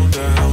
Down, down,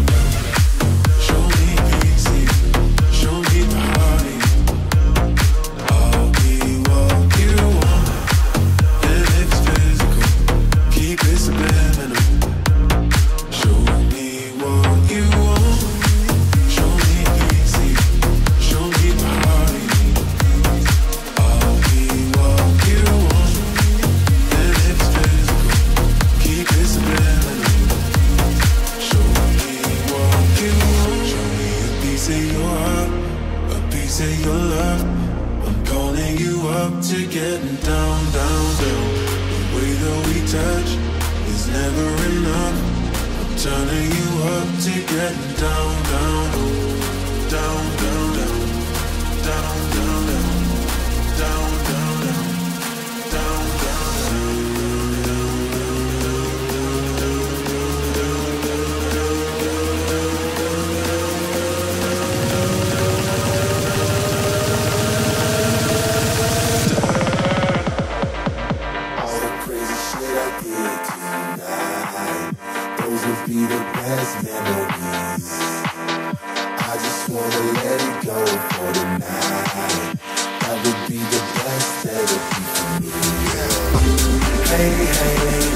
Hey, hey,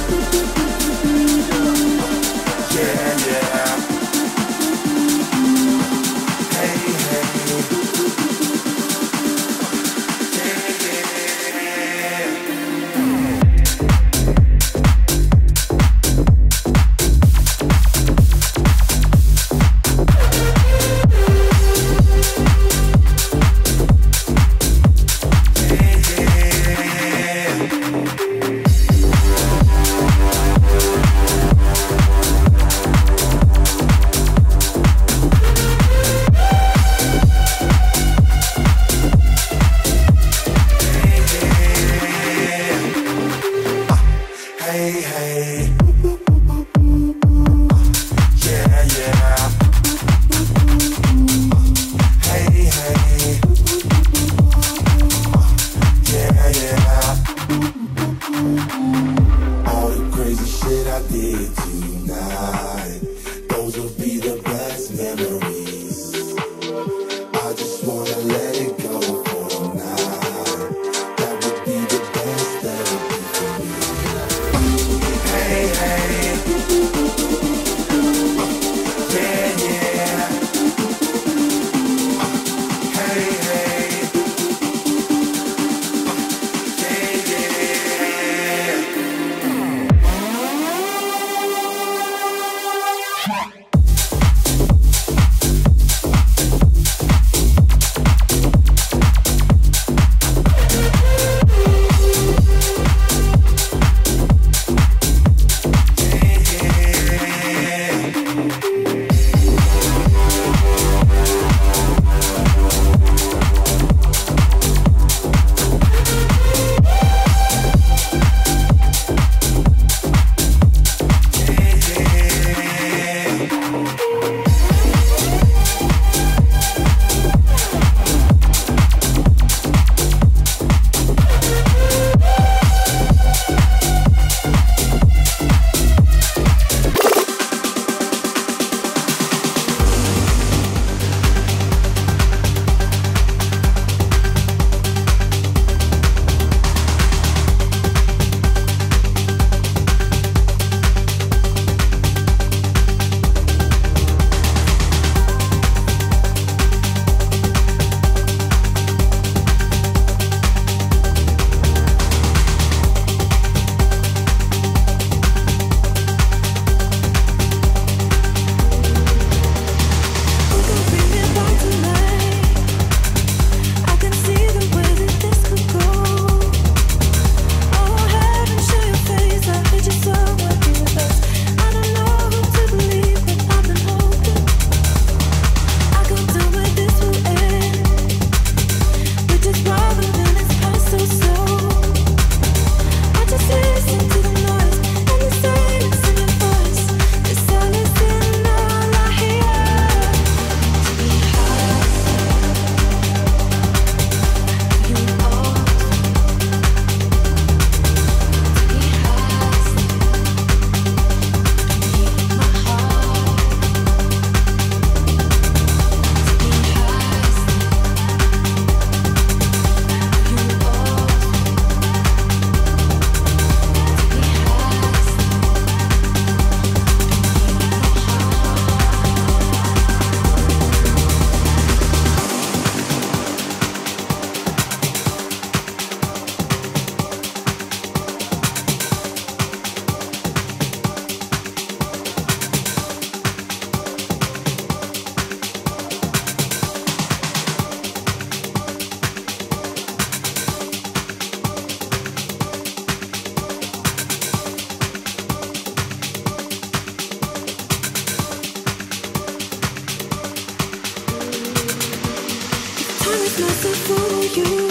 Are you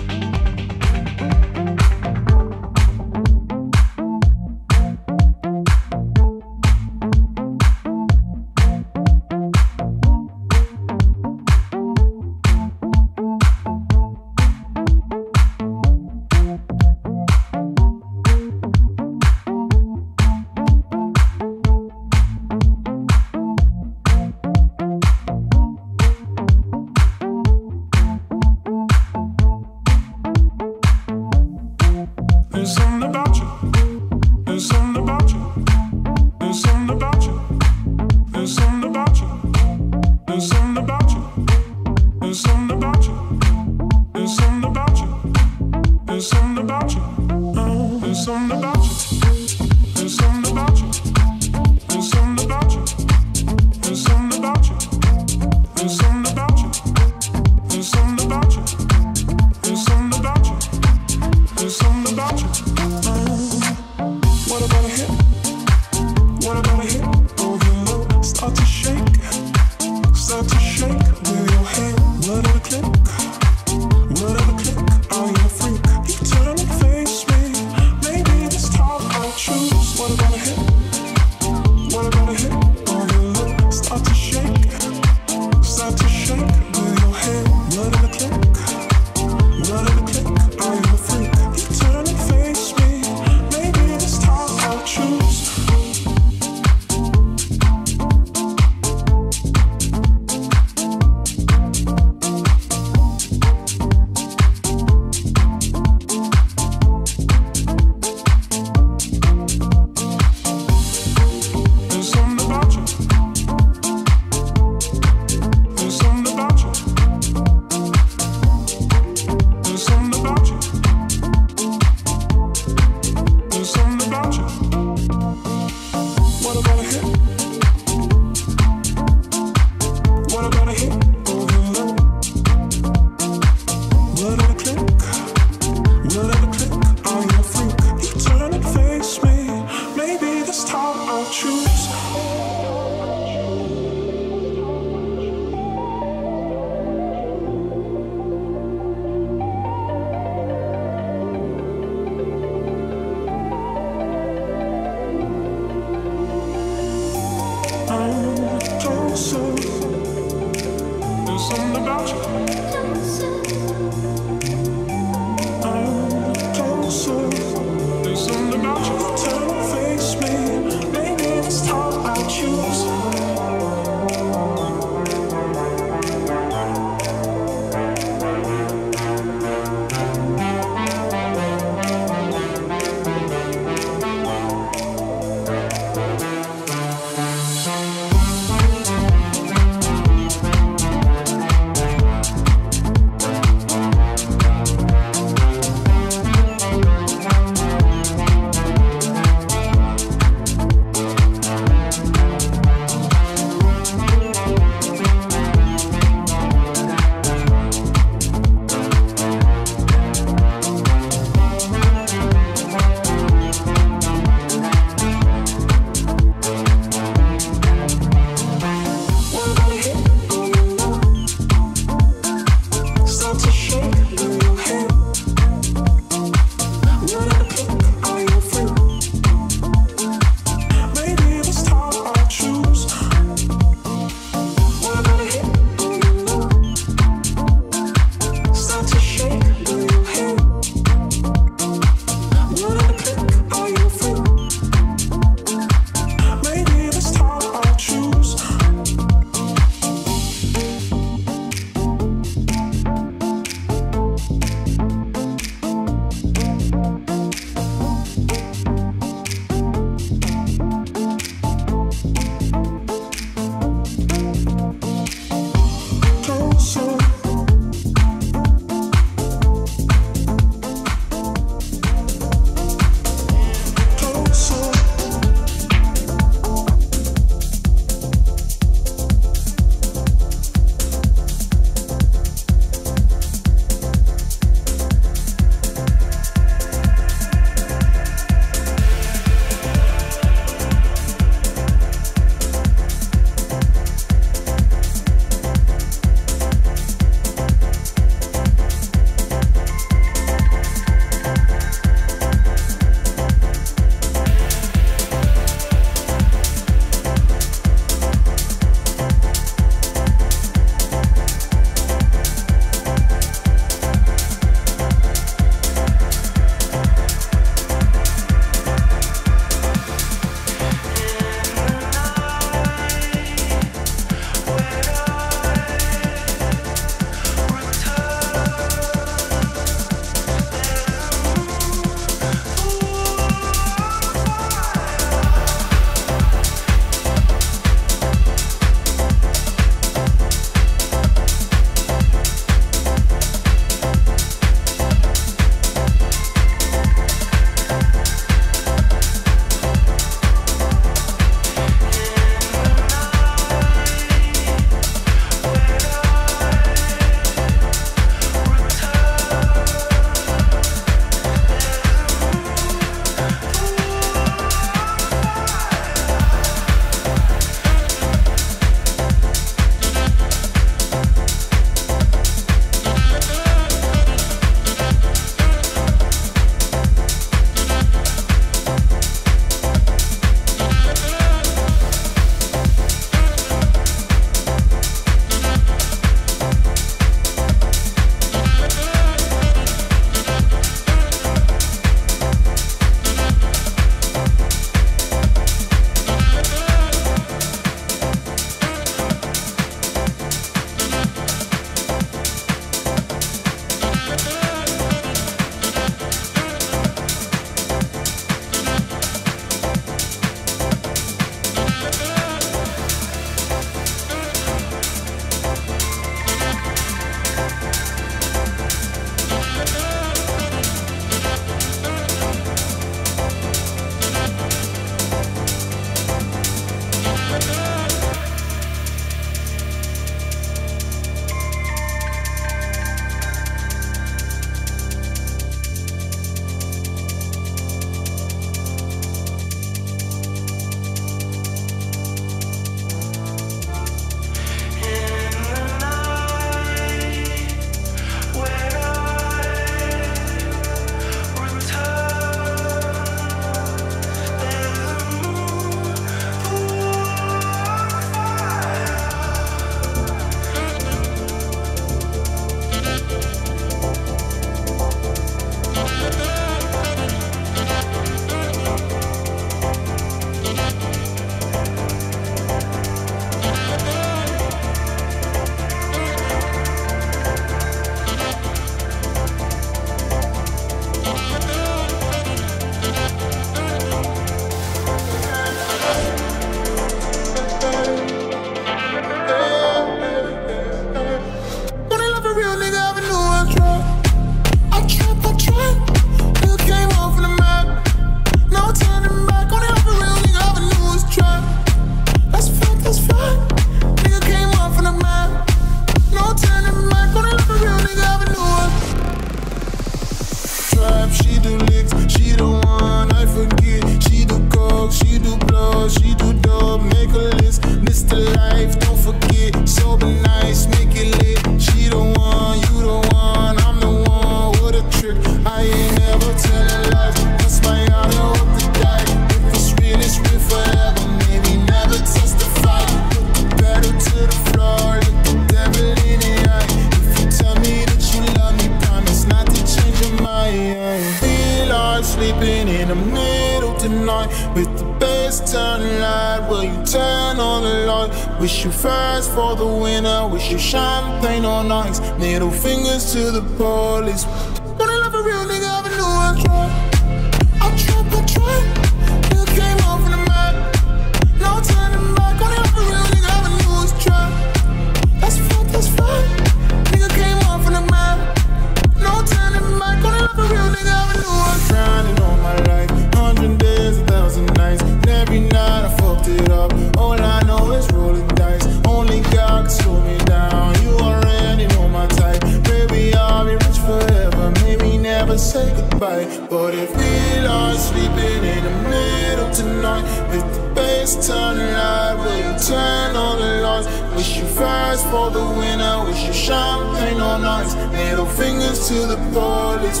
But if we lie sleeping in the middle tonight With the bass turned loud, will you turn on the lights? Wish you fast for the winner, wish you champagne on ice Middle fingers to the police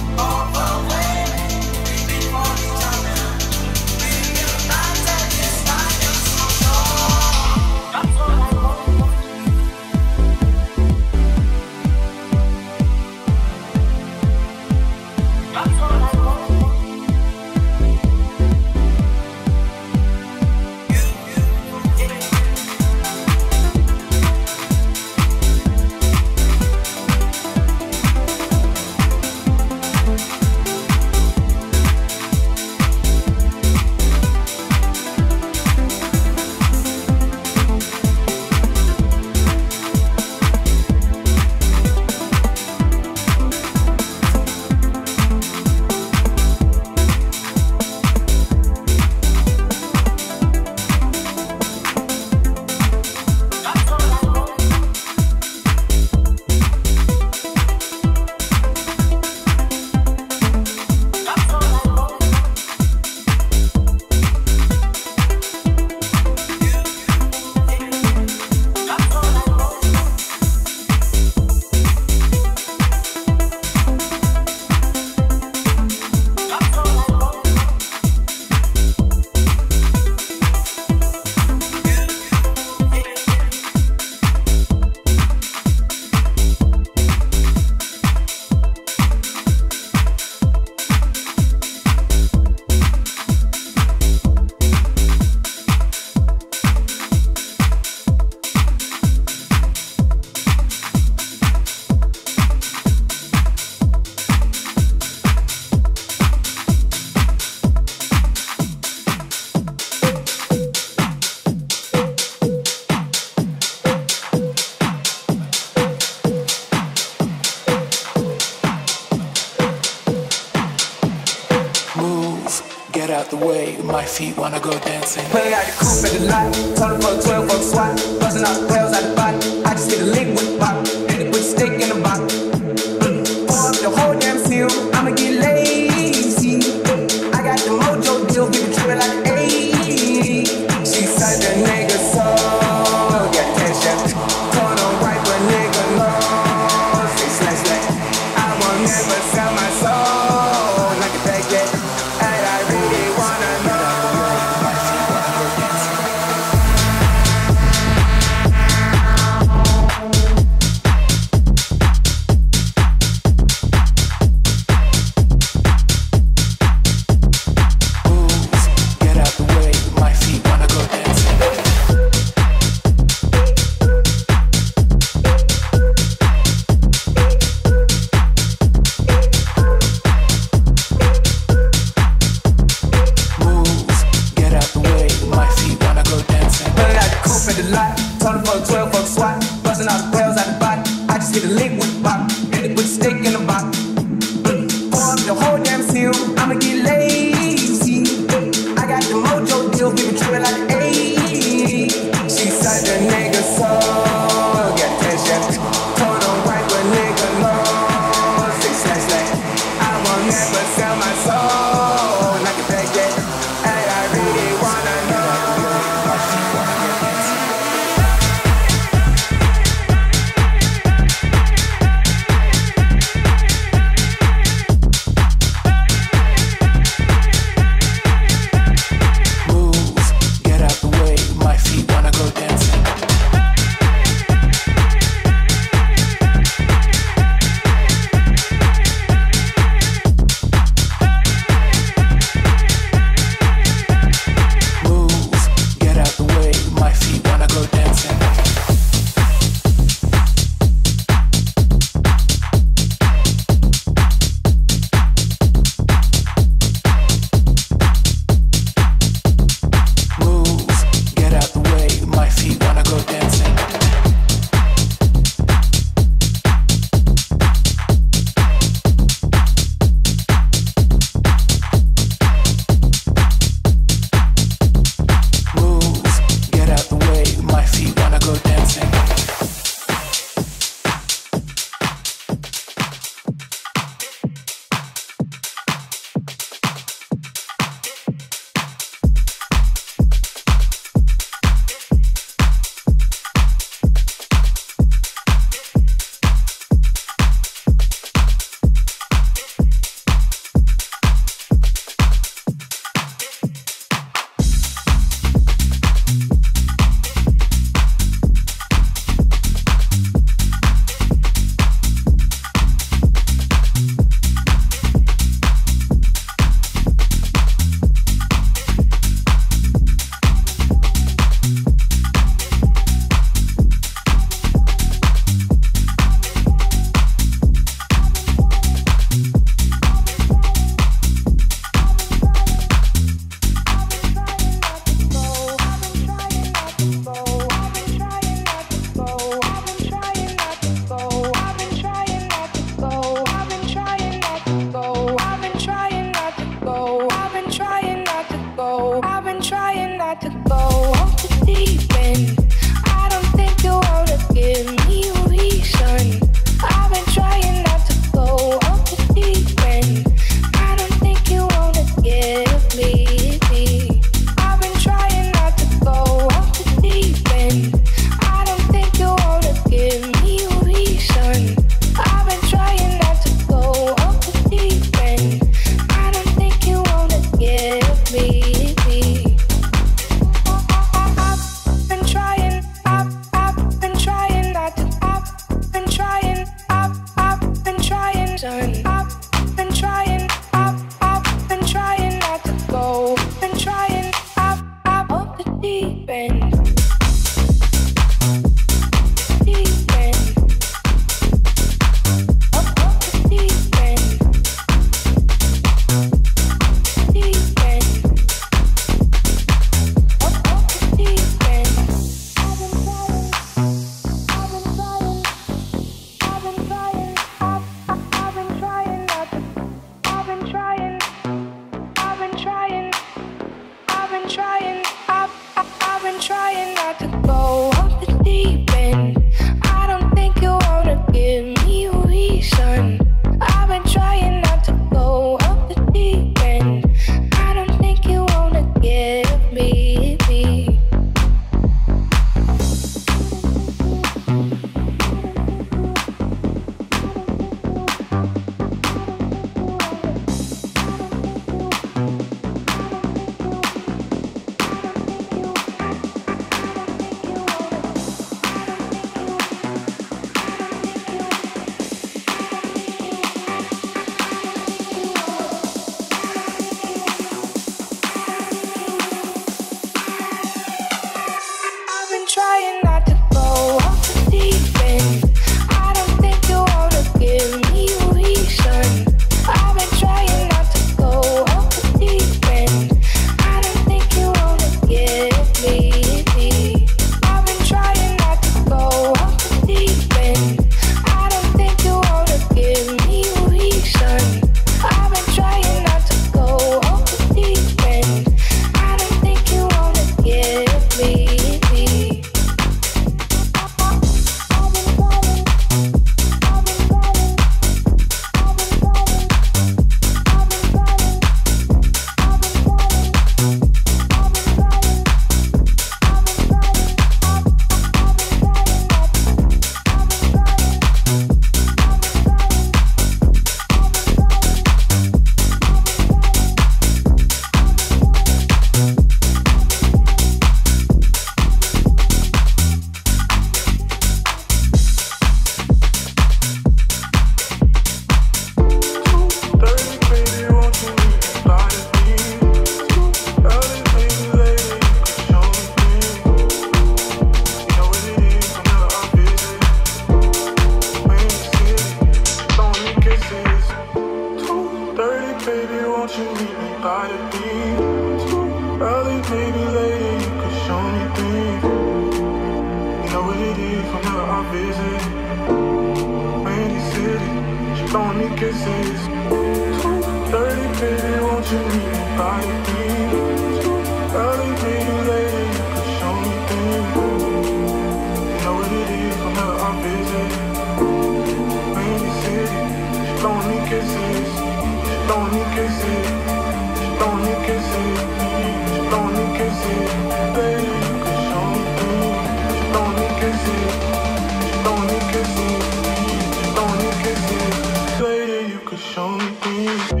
show me things.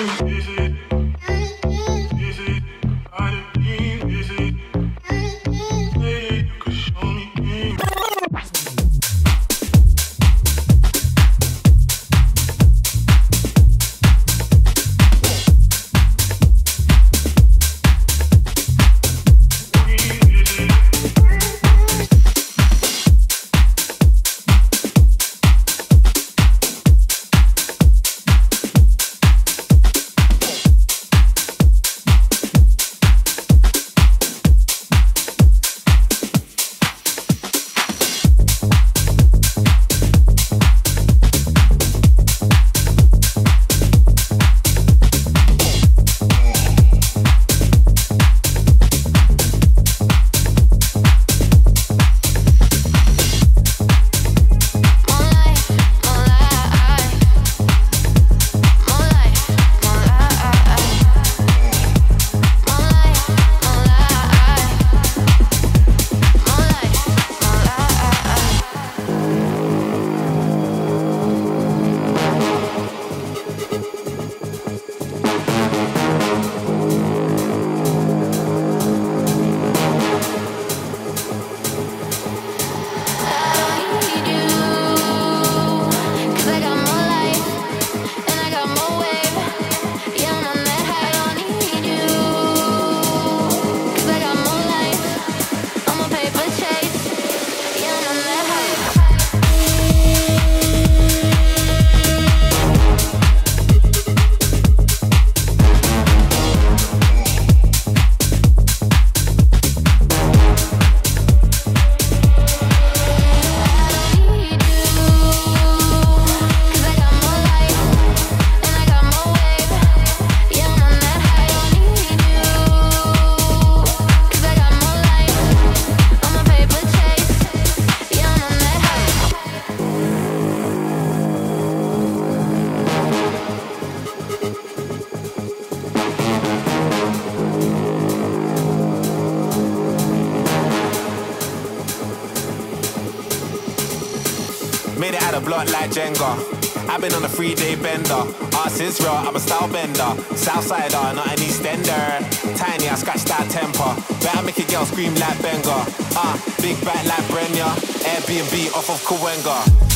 Yeah. three day bender. Ass is raw. I'm a style bender. Southsider, not an Eastender. Tiny, I scratch that temper. Better make a girl scream like Benga. Ah, uh, big back like Brenya. Airbnb off of Cahuenga.